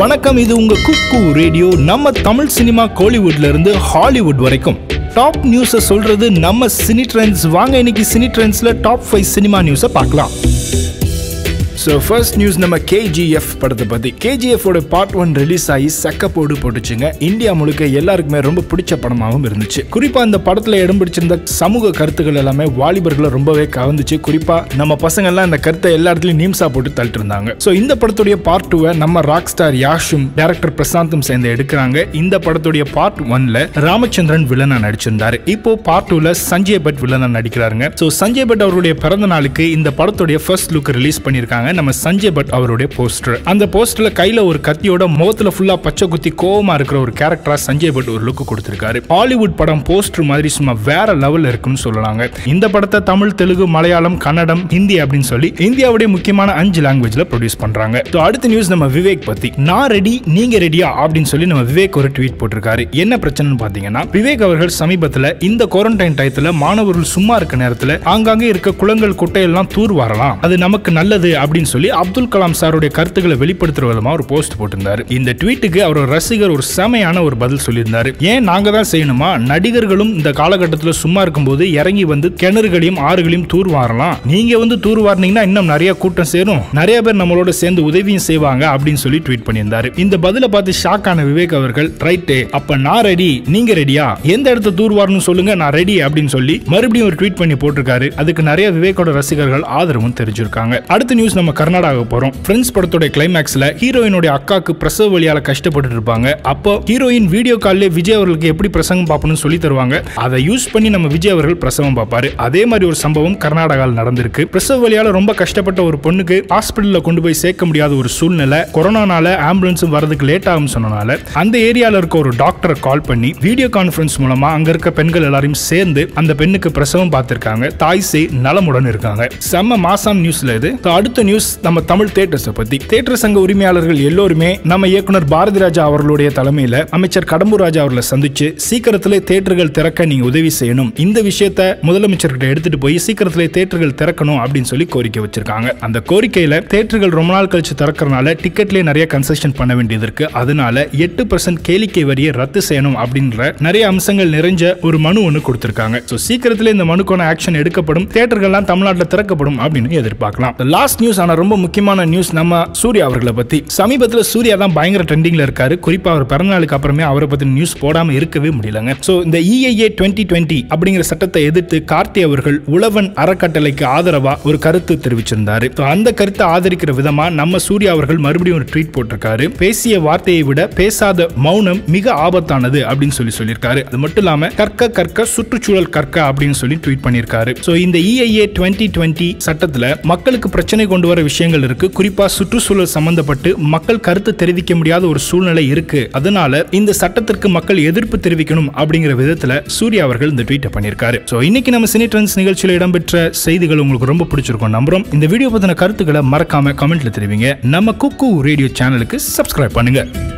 வணக்கம் இது உங்க குக்கு ரேடியோ. நம்ம தமிழ் சினிமா கோலிவுட்ல இருந்து ஹாலிவுட் வரைக்கும். டாப் நியூஸை சொல்றது நம்ம சினி ட்ரெண்ட்ஸ். வாங்க இன்னைக்கு சினி ட்ரெண்ட்ஸ்ல டாப் ஃபைவ் சினிமா நியூஸை பார்க்கலாம். ஸோ ஃபர்ஸ்ட் நியூஸ் நம்ம கேஜிஎஃப் படத்தை பற்றி கேஜிஎஃபோட பார்ட் ஒன் ரிலீஸ் ஆகி செக்க போடு போட்டுச்சுங்க. இந்தியா முழுக்க எல்லாருக்குமே ரொம்ப பிடிச்ச படமாகவும் இருந்துச்சு. குறிப்பாக அந்த படத்தில் இடம் பிடிச்சிருந்த சமூக கருத்துக்கள் எல்லாமே வாலிபர்களை ரொம்பவே கவர்ந்துச்சு. குறிப்பாக நம்ம பசங்கள்லாம் இந்த கருத்தை எல்லா இடத்துலையும் நீம்ஸா போட்டு தள்ளிட்டு இருந்தாங்க ஸோ இந்த படத்துடைய பார்ட் டூவை நம்ம ராக் ஸ்டார் யாஷும் டேரக்டர் பிரசாந்தும் சேர்ந்து எடுக்கிறாங்க. இந்த படத்துடைய பார்ட் ஒன்ல ராமச்சந்திரன் வில்லனா நடிச்சிருந்தாரு. இப்போ பார்ட் டூல சஞ்சய் பட் வில்லனா நடிக்கிறாருங்க. ஸோ சஞ்சய் பட் அவருடைய பிறந்த நாளுக்கு இந்த படத்துடைய ஃபர்ஸ்ட் லுக் ரிலீஸ் பண்ணியிருக்காங்க. நம்ம சஞ்சய் பட் அவருடைய போஸ்டர் அந்த போஸ்டர்ல கையில ஒரு கத்தியோட முகத்துல ஃபுல்லா பச்சை குத்தி கோவமா இருக்கிற ஒரு கேரக்டரா சஞ்சய் பட் ஒரு லுக் கொடுத்திருக்காரு. ஹாலிவுட் படம் போஸ்டர் மாதிரி சும்மா வேற லெவல்ல இருக்குன்னு சொல்லலாங்க. இந்த படத்தை தமிழ் தெலுங்கு மலையாளம் கன்னடம் ஹிந்தி அப்படின்னு சொல்லி இந்தியாவுடைய முக்கியமான அஞ்சு லாங்குவேஜ்ல ப்ரொடியூஸ் பண்றாங்க. அடுத்த நியூஸ் நம்ம விவேக் பத்தி. நான் ரெடி நீங்க ரெடியா அப்படின்னு சொல்லி நம்ம விவேக் ஒரு ட்வீட் போட்டிருக்காரு. என்ன பிரச்சனைன்னு பாத்தீங்கன்னா விவேக் அவர்கள் சமீபத்துல இந்த குவாரண்டைன் டயத்துல மாணவர்கள் சும்மா இருக்க நேரத்துல ஆங்காங்கே இருக்க குளங்கள் குட்டையெல்லாம் தூர் வரலாம் அது நமக்கு நல்லது அப்படின்னு சொல்லி அப்துல் கலாம் சாருடைய கருத்துக்களை வெளிப்படுத்துற விதமா ஒரு போஸ்ட் போட்டிருந்தாரு. இந்த ட்வீட்டுக்கு அவர் ரசிகர் ஒரு செமையான ஒரு பதில் சொல்லியிருந்தாரு. ஏன் நாங்க தான் செய்யணுமா? நடிகர்களும் இந்த காலகட்டத்தில் சும்மா இருக்கும்போது இறங்கி வந்து கிணறுகளையும் ஆறுகளையும் தூர் வாரலாம் நீங்க வந்து தூர் வாரினீங்கன்னா இன்னும் நிறைய கூட்டம் சேரும். நிறைய பேர் நம்மளோட சேர்ந்து உதவியும் செய்வாங்க அப்படின்னு சொல்லி ட்வீட் பண்ணியிருந்தாரு. இந்த பதில பார்த்து ஷாக் ஆன விவேக் அவர்கள் ரைட்டு அப்ப நான் ரெடி நீங்க ரெடியா எந்த இடத்த தூர் வாரணும் சொல்லுங்க நான் ரெடி அப்படின்னு சொல்லி மறுபடியும் ஒரு ட்வீட் பண்ணி போட்டிருக்காரு. அதுக்கு நிறைய விவேக்கோட ரசிகர்கள் ஆதரவும் தெரிஞ்சிருக்காங்க. அடுத்த நியூஸ் நம்ம கர்நாடகா போறோம். ஃப்ரெண்ட்ஸ் படத்தோட கிளைமேக்ஸ்ல ஹீரோயினுடைய அக்காக்கு பிரசவ வழியால கஷ்டப்பட்டு இருப்பாங்க. அப்போ ஹீரோயின் வீடியோ கால்ல விஜய் அவர்களுக்கு எப்படி பிரசங்கம் பார்ப்பணும்னு சொல்லி தருவாங்க. அதை யூஸ் பண்ணி நம்ம விஜய் அவர்கள் பிரசவம் பார்ப்பாரு. அதே மாதிரி ஒரு சம்பவம் கர்நாடகாவில் நடந்திருக்கு. பிரசவ வழியால ரொம்ப கஷ்டப்பட்ட ஒரு பொண்ணுக்கு ஹாஸ்பிட்டல்ல கொண்டு போய் சேர்க்க முடியாத ஒரு சூழ்நிலை. கொரோனானால ஆம்புலன்ஸும் வரதுக்கு லேட் ஆகும் சொன்னனால அந்த ஏரியால இருக்க ஒரு டாக்டரை கால் பண்ணி வீடியோ கான்ஃபரன்ஸ் மூலமா அங்க இருக்க பெண்கள் எல்லாரையும் சேர்ந்து அந்த பெண்ணுக்கு பிரசவம் பார்த்திருக்காங்க. தாய் சே நலமுடன் இருக்காங்க. செம்ம மாசம் நியூஸ்ல இது. அடுத்த நியூஸ் நம்ம தமிழ் தேட்டர்ஸை பத்தி. தேட்டர் சங்க உரிமையாளர்கள் எல்லோருமே நம்ம இயக்குனர் பாரதி ராஜா அவர்களுடைய தலைமையில அமைச்சர் கடம்பூர் ராஜா அவர்களை சந்திச்சு சீக்கிரத்திலே தேட்டர்கள் திறக்க நீங்க உதவி செய்யணும். இந்த விஷயத்த முதலமைச்சர்கிட்ட எடுத்துட்டு போய் சீக்கிரத்திலே தேட்டர்கள் திறக்கணும் அப்படின்னு சொல்லி கோரிக்கை வச்சிருக்காங்க. அந்த கோரிக்கையில தேட்டர்கள் ரொம்ப நாள் கழிச்சு திறக்கறனால டிக்கெட்லயே நிறைய கன்செஷன் பண்ண வேண்டியது இருக்கு. அதனால எட்டு பர்சன்ட் கேளிக்கை வரியை ரத்து செய்யணும் அப்படின்ற நிறைய அம்சங்கள் நிறைஞ்ச ஒரு மனு ஒன்று கொடுத்திருக்காங்க. ஸோ சீக்கிரத்திலே இந்த மனுக்கான ஆக்ஷன் எடுக்கப்படும். தேட்டர்கள்லாம் தமிழ்நாட்டில் திறக்கப்படும் அப்படின்னு எதிர்பார்க்கலாம். லாஸ்ட் நியூஸ் ஆனா ரொம்ப முக்கியமான நியூஸ் நம்ம சூர்யா அவர்களை பத்தி. சமீபத்தில் சூர்யா தான் பயங்கர ட்ரெண்டிங்ல இருக்காரு. குறிப்பாக அவர் பிறந்தநாளுக்கு அப்புறமே அவரை பத்தி நியூஸ் போடாம இருக்கவே முடியலங்க. ஸோ இந்த இஐஏ டுவெண்ட்டி டுவெண்ட்டி அப்படிங்கிற சட்டத்தை எதிர்த்து கார்த்தி அவர்கள் உழவன் அறக்கட்டளைக்கு ஆதரவா ஒரு கருத்து தெரிவிச்சிருந்தார். அந்த கருத்தை ஆதரிக்கிற விதமா நம்ம சூர்யா அவர்கள் மறுபடியும் ஒரு ட்வீட் போட்டிருக்காரு. பேசிய வார்த்தையை விட பேசாத மௌனம் மிக ஆபத்தானது அப்படின்னு சொல்லி சொல்லியிருக்காரு. அது மட்டும் இல்லாமல் கற்க கற்க சுற்றுச்சூழல் கற்க அப்படின்னு சொல்லி ட்வீட் பண்ணியிருக்காரு. ஸோ இந்த இஐஏ டுவெண்ட்டி டுவெண்ட்டி சட்டத்தில் மக்களுக்கு பிரச்சனை கொண்டு வர விஷயங்கள் இருக்கு. குறிப்பாக சுற்றுச்சூழல் சம்பந்தப்பட்டு மக்கள் கருத்து தெரிவிக்க முடியாத ஒரு சூழ்நிலை இருக்கு. அதனால இந்த சட்டத்திற்கு மக்கள் எதிர்ப்பு தெரிவிக்கணும் அப்படிங்கிற விதத்தில் சூர்யா அவர்கள் இந்த ட்வீட்டை பண்ணியிருக்காரு. ஸோ இன்னைக்கு நம்ம சினி ட்ரெண்ட்ஸ் நிகழ்ச்சியில் இடம்பெற்ற செய்திகள் உங்களுக்கு ரொம்ப பிடிச்சிருக்கும் நம்புறோம். இந்த வீடியோ பற்றின கருத்துக்களை மறக்காம கமெண்ட்ல தெரிவிங்க. நம்ம குக்கு ரேடியோ சேனலுக்கு சப்ஸ்கிரைப் பண்ணுங்க.